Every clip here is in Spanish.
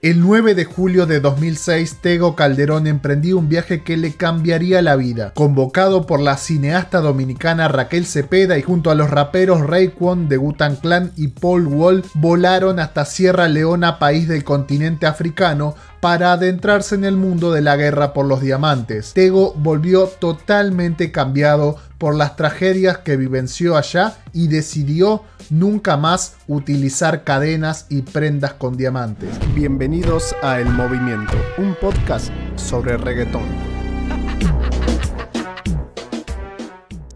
El 9 de julio de 2006, Tego Calderón emprendió un viaje que le cambiaría la vida. Convocado por la cineasta dominicana Raquel Cepeda y junto a los raperos Rayquan de Gutan Clan y Paul Wall, volaron hasta Sierra Leona, país del continente africano, para adentrarse en el mundo de la guerra por los diamantes. Tego volvió totalmente cambiado por las tragedias que vivenció allá y decidió nunca más utilizar cadenas y prendas con diamantes. Bienvenidos a El Movimiento, un podcast sobre reggaetón.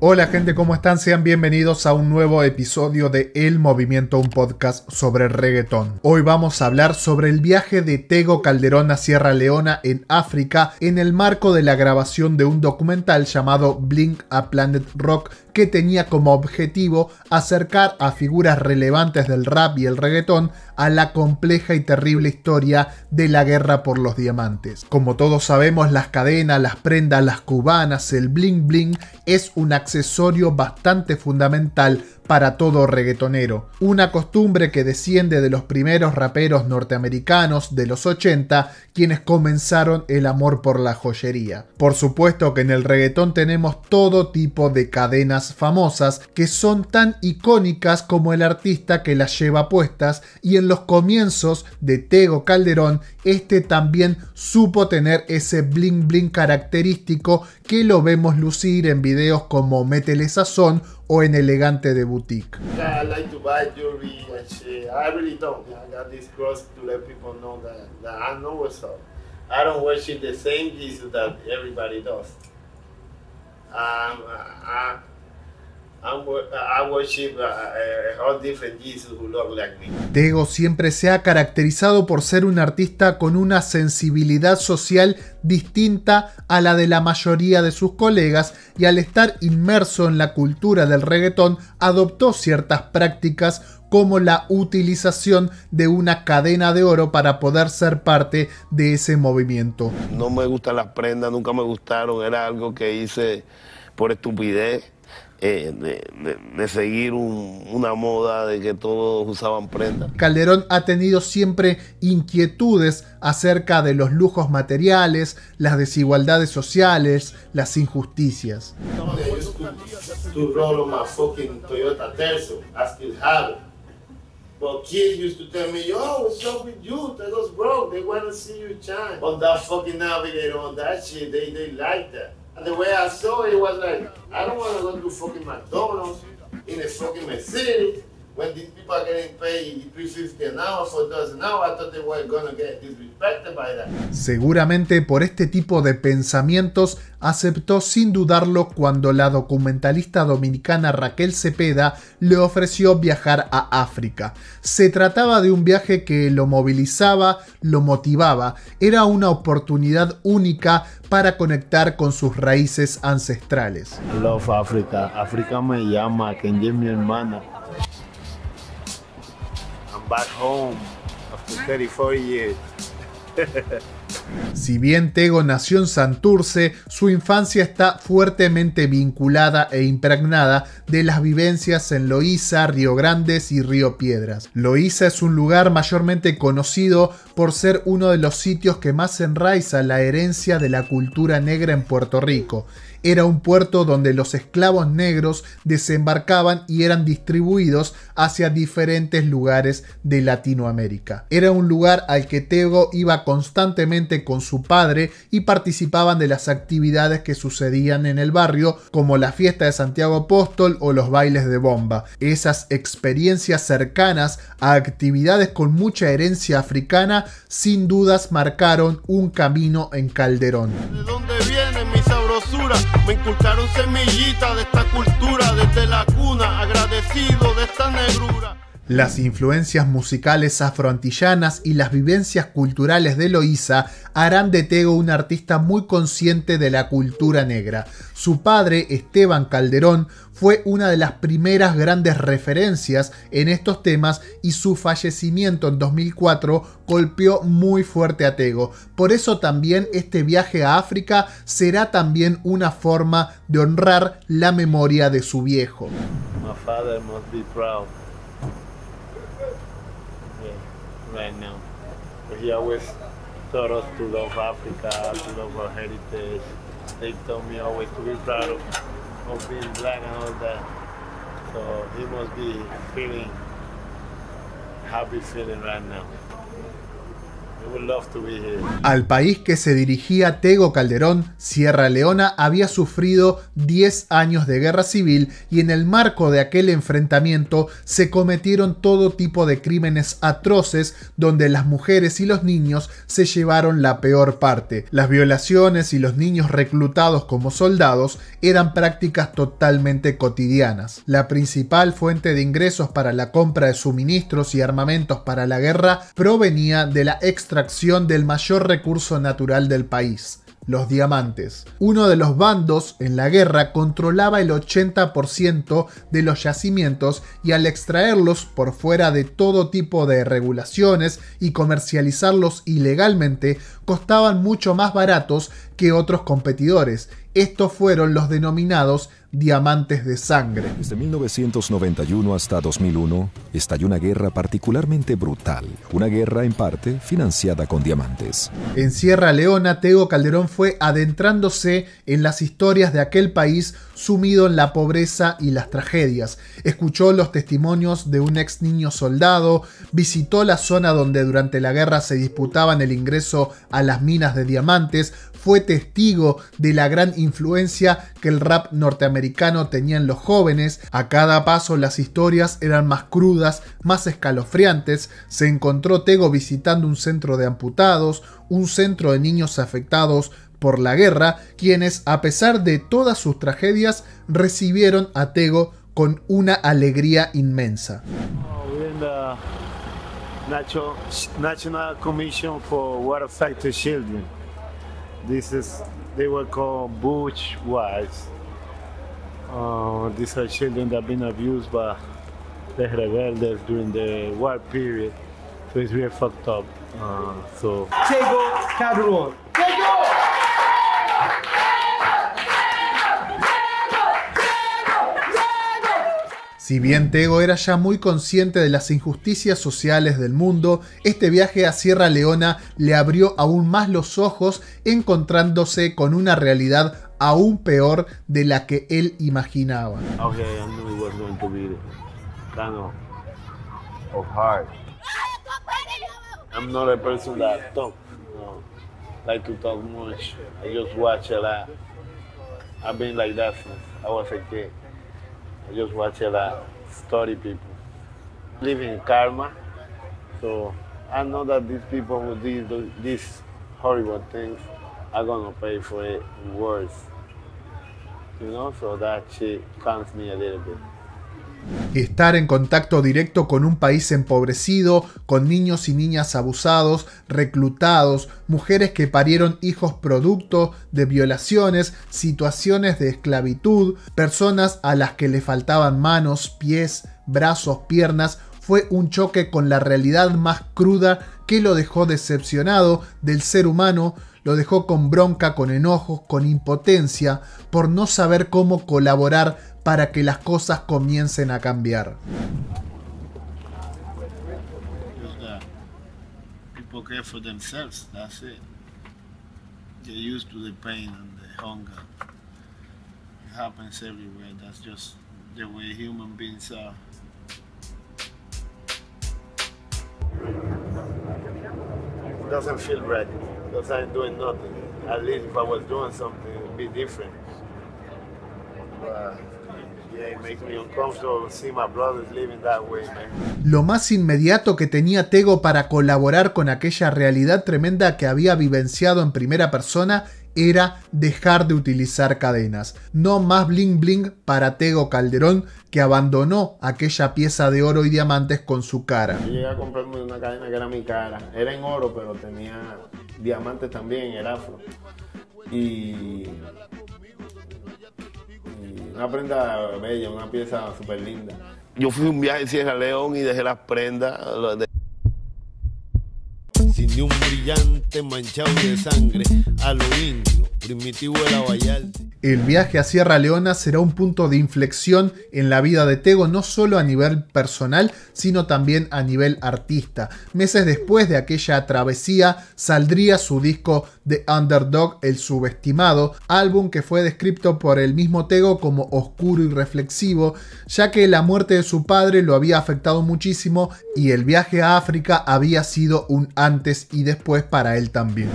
Hola gente, ¿cómo están? Sean bienvenidos a un nuevo episodio de El Movimiento, un podcast sobre reggaetón. Hoy vamos a hablar sobre el viaje de Tego Calderón a Sierra Leona en África en el marco de la grabación de un documental llamado Blink a Planet Rock que tenía como objetivo acercar a figuras relevantes del rap y el reggaetón a la compleja y terrible historia de la guerra por los diamantes. Como todos sabemos, las cadenas, las prendas, las cubanas, el bling bling es un accesorio bastante fundamental para todo reggaetonero. Una costumbre que desciende de los primeros raperos norteamericanos de los 80, quienes comenzaron el amor por la joyería. Por supuesto que en el reggaetón tenemos todo tipo de cadenas famosas que son tan icónicas como el artista que las lleva puestas y en los comienzos de Tego Calderón este también supo tener ese bling bling característico que lo vemos lucir en videos como Métele Sazón o en Elegante de Boutique. Yeah, I like to buy jewelry and shit. I really don't. I got this cross to let people know that, that I know what's up. I don't worship the same Jesus that everybody does. Um, I, Tego siempre se ha caracterizado por ser un artista con una sensibilidad social distinta a la de la mayoría de sus colegas y al estar inmerso en la cultura del reggaetón adoptó ciertas prácticas como la utilización de una cadena de oro para poder ser parte de ese movimiento. No me gustan las prendas, nunca me gustaron, era algo que hice por estupidez eh, de, seguir una moda de que todos usaban prendas. Calderón ha tenido siempre inquietudes acerca de los lujos materiales, las desigualdades sociales, las injusticias. But kids used to tell me, yo, what's up with you? That was broke. They want to see you shine. On that fucking navigator, on that shit, they, they like that. And the way I saw it, was like, I don't want to go to fucking McDonald's in a fucking city when these people are getting paid 350 an hour for dozen hour, I thought they were gonna get disrespected by that. Seguramente por este tipo de pensamientos aceptó sin dudarlo cuando la documentalista dominicana Raquel Cepeda le ofreció viajar a África. Se trataba de un viaje que lo movilizaba, lo motivaba, era una oportunidad única para conectar con sus raíces ancestrales. Love Africa, África me llama, que es mi hermana. Back home after 34 years. Si bien Tego nació en Santurce, su infancia está fuertemente vinculada e impregnada de las vivencias en Loíza, Río Grandes y Río Piedras. Loíza es un lugar mayormente conocido por ser uno de los sitios que más enraiza la herencia de la cultura negra en Puerto Rico era un puerto donde los esclavos negros desembarcaban y eran distribuidos hacia diferentes lugares de Latinoamérica. Era un lugar al que Tego iba constantemente con su padre y participaban de las actividades que sucedían en el barrio, como la fiesta de Santiago Apóstol o los bailes de bomba. Esas experiencias cercanas a actividades con mucha herencia africana sin dudas marcaron un camino en Calderón. ¿De dónde viene Me inculcaron de esta cultura desde la cuna, agradecido de esta negrura. Las influencias musicales afroantillanas y las vivencias culturales de Loíza harán de Tego un artista muy consciente de la cultura negra. Su padre, Esteban Calderón, fue una de las primeras grandes referencias en estos temas y su fallecimiento en 2004 golpeó muy fuerte a Tego. Por eso también este viaje a África será también una forma de honrar la memoria de su viejo. me of being black and all that. So he must be feeling happy feeling right now. Al país que se dirigía Tego Calderón, Sierra Leona había sufrido 10 años de guerra civil y en el marco de aquel enfrentamiento se cometieron todo tipo de crímenes atroces donde las mujeres y los niños se llevaron la peor parte. Las violaciones y los niños reclutados como soldados eran prácticas totalmente cotidianas. La principal fuente de ingresos para la compra de suministros y armamentos para la guerra provenía de la extra extracción del mayor recurso natural del país, los diamantes. Uno de los bandos en la guerra controlaba el 80% de los yacimientos y al extraerlos por fuera de todo tipo de regulaciones y comercializarlos ilegalmente costaban mucho más baratos que otros competidores. Estos fueron los denominados diamantes de sangre. Desde 1991 hasta 2001 estalló una guerra particularmente brutal, una guerra en parte financiada con diamantes. En Sierra Leona, Tego Calderón fue adentrándose en las historias de aquel país sumido en la pobreza y las tragedias. Escuchó los testimonios de un ex niño soldado, visitó la zona donde durante la guerra se disputaban el ingreso a las minas de diamantes, fue testigo de la gran influencia que el rap norteamericano tenía en los jóvenes. A cada paso las historias eran más crudas, más escalofriantes. Se encontró Tego visitando un centro de amputados, un centro de niños afectados por la guerra, quienes a pesar de todas sus tragedias recibieron a Tego con una alegría inmensa. National Commission for War Affected Children. This is they were called butch wives. Uh, these are children that have been abused by the rebeldes during the war period. So it's really fucked up. Uh, so. Calderon. Si bien Tego era ya muy consciente de las injusticias sociales del mundo, este viaje a Sierra Leona le abrió aún más los ojos encontrándose con una realidad aún peor de la que él imaginaba. I've been like that since I was a. I just watch a lot, study people, live in karma. So I know that these people who do these horrible things are gonna pay for it worse. You know, so that shit calms me a little bit. Estar en contacto directo con un país empobrecido, con niños y niñas abusados, reclutados, mujeres que parieron hijos producto de violaciones, situaciones de esclavitud, personas a las que le faltaban manos, pies, brazos, piernas, fue un choque con la realidad más cruda que lo dejó decepcionado del ser humano, lo dejó con bronca, con enojos, con impotencia, por no saber cómo colaborar para que las cosas comiencen a cambiar. People care for themselves, that's it. Get used to the pain and the hunger. It happens everywhere, that's just the way human beings are. It doesn't feel right because I'm doing nothing. At least if I was doing something, it would be different. But Lo más inmediato que tenía Tego para colaborar con aquella realidad tremenda que había vivenciado en primera persona era dejar de utilizar cadenas. No más bling bling para Tego Calderón, que abandonó aquella pieza de oro y diamantes con su cara. Yo llegué a comprarme una cadena que era mi cara. Era en oro, pero tenía diamantes también en el afro. Y una prenda bella, una pieza súper linda. Yo fui un viaje en Sierra León y dejé las prendas. Sin ni un brillante manchado de sangre a lo indio Primitivo de la. El viaje a Sierra Leona será un punto de inflexión en la vida de Tego, no solo a nivel personal, sino también a nivel artista. Meses después de aquella travesía, saldría su disco The Underdog, El Subestimado, álbum que fue descrito por el mismo Tego como oscuro y reflexivo, ya que la muerte de su padre lo había afectado muchísimo y el viaje a África había sido un antes y después para él también.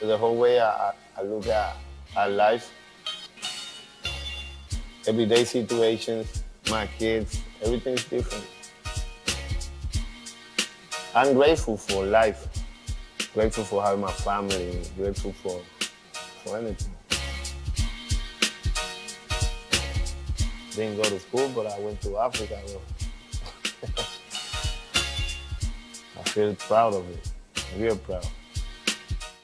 The whole way I, I look at, at life. Everyday situations, my kids, everything's different. I'm grateful for life, grateful for having my family, grateful for, for anything. Didn't go to school, but I went to Africa. I feel proud of it, real proud.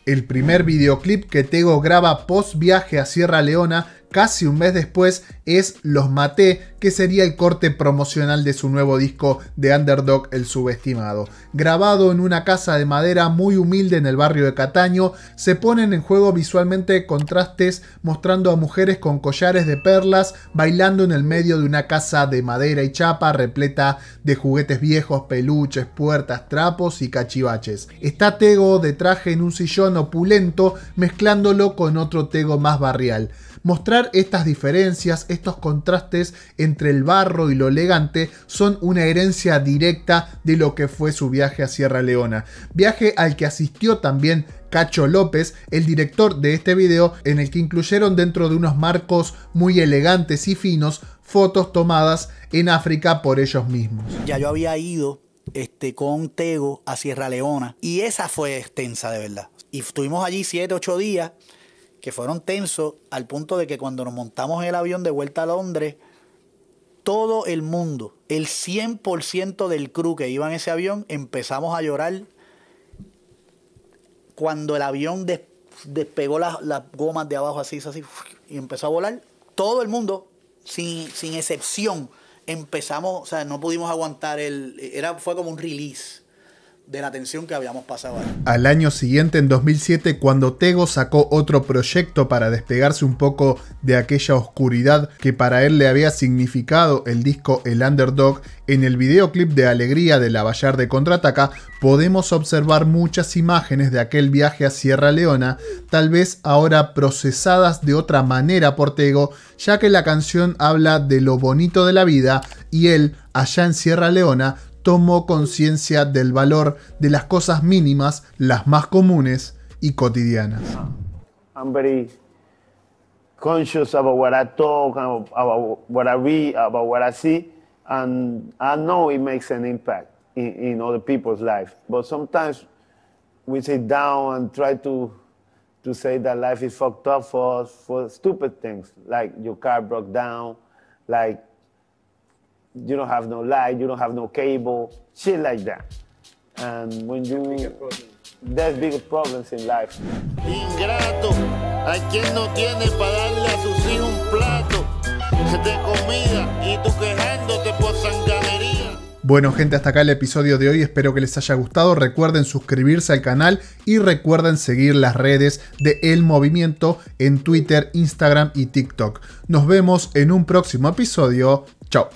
El primer videoclip que Tego graba post viaje a Sierra Leona casi un mes después es Los Maté, que sería el corte promocional de su nuevo disco de Underdog El Subestimado. Grabado en una casa de madera muy humilde en el barrio de Cataño, se ponen en juego visualmente contrastes mostrando a mujeres con collares de perlas bailando en el medio de una casa de madera y chapa repleta de juguetes viejos, peluches, puertas, trapos y cachivaches. Está Tego de traje en un sillón opulento mezclándolo con otro Tego más barrial. Mostrar estas diferencias, estos contrastes entre el barro y lo elegante son una herencia directa de lo que fue su viaje a Sierra Leona. Viaje al que asistió también Cacho López, el director de este video, en el que incluyeron dentro de unos marcos muy elegantes y finos fotos tomadas en África por ellos mismos. Ya yo había ido este, con Tego a Sierra Leona y esa fue extensa de verdad. Y estuvimos allí 7, 8 días que fueron tensos al punto de que cuando nos montamos en el avión de vuelta a Londres, todo el mundo, el 100% del crew que iba en ese avión, empezamos a llorar cuando el avión despegó las, gomas de abajo así, así, y empezó a volar. Todo el mundo, sin, sin excepción, empezamos, o sea, no pudimos aguantar el, era, fue como un release de la tensión que habíamos pasado Al año siguiente, en 2007, cuando Tego sacó otro proyecto para despegarse un poco de aquella oscuridad que para él le había significado el disco El Underdog, en el videoclip de Alegría de la Vallar de Contraataca podemos observar muchas imágenes de aquel viaje a Sierra Leona, tal vez ahora procesadas de otra manera por Tego, ya que la canción habla de lo bonito de la vida y él, allá en Sierra Leona, tomó conciencia del valor de las cosas mínimas, las más comunes y cotidianas. I'm very conscious about what I talk, about what I read, about what I see, and I know it makes an impact in, in other people's lives. But sometimes we sit down and try to to say that life is fucked up for us for stupid things, like your car broke down, like you don't have no light, you don't have no cable, shit like that. And when you, there's bigger problems in life. Ingrato, hay quien no tiene para darle a sus hijos un plato de comida y tú quejándote por sanganería. Bueno gente, hasta acá el episodio de hoy, espero que les haya gustado, recuerden suscribirse al canal y recuerden seguir las redes de El Movimiento en Twitter, Instagram y TikTok. Nos vemos en un próximo episodio, chao.